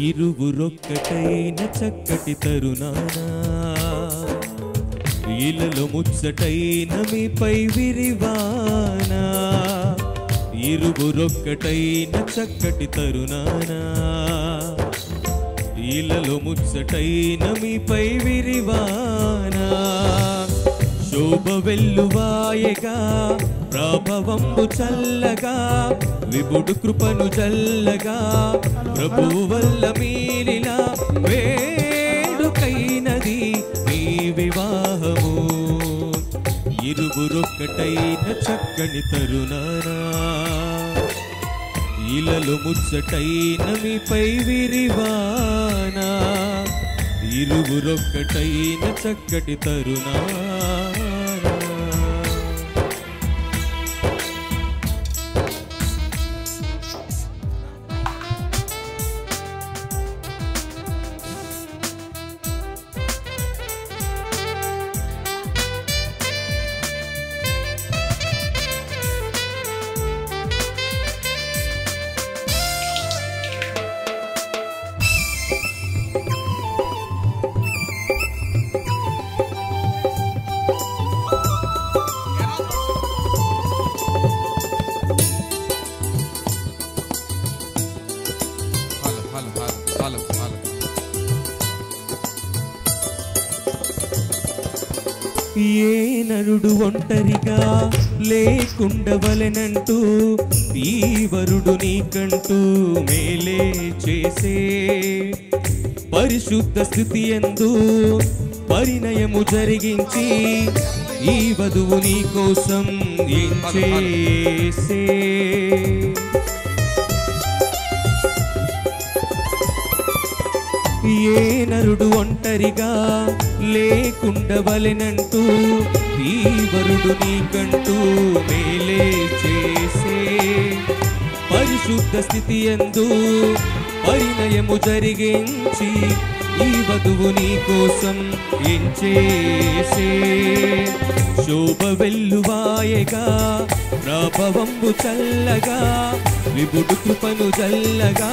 ఇరువురొక్కటైన చక్కటి తరుణానా. ఇలలో ముచ్చటైన మీపై విరివానా. ఇరువురొక్కటైన చక్కటి తరుణానా. ఇలలో ముచ్చటైన మీపై విరివానా. శోభ వెల్లువాయగా ప్రభవంబు చల్లగా విభుడు కృపను చల్లగా ప్రభువు వల్ల మీరిలా వేడుకైనది మీ వివాహము. ఇరువురొక్కటైన చక్కని తరుణానా ఇలలు ముచ్చటైన మీపై విరివానా ఇరువురొక్కటైన చక్కటి తరుణా ఏ నరుడు ఒంటరిగా లేకుండవలెనంటూ ఈ వరుడు నీకంటూ మేలే చేసే. పరిశుద్ధ స్థితి ఎందు పరిణయము జరిగించి ఈ వధువు నీ కోసం ఏం చేసే? ఏ నరుడు ఒంటరిగా లేకుండవలెనంటూ ఈ వరుడు నీకంటూ మేలే చేసే. పరిశుద్ధ స్థితి ఎందు పరిణయము జరిగించి ఈ వధువు నీ కోసం ఏం చేసే? శోభ వెల్లువాయగా ప్రభవంబు చల్లగా విభుడు కృపను చల్లగా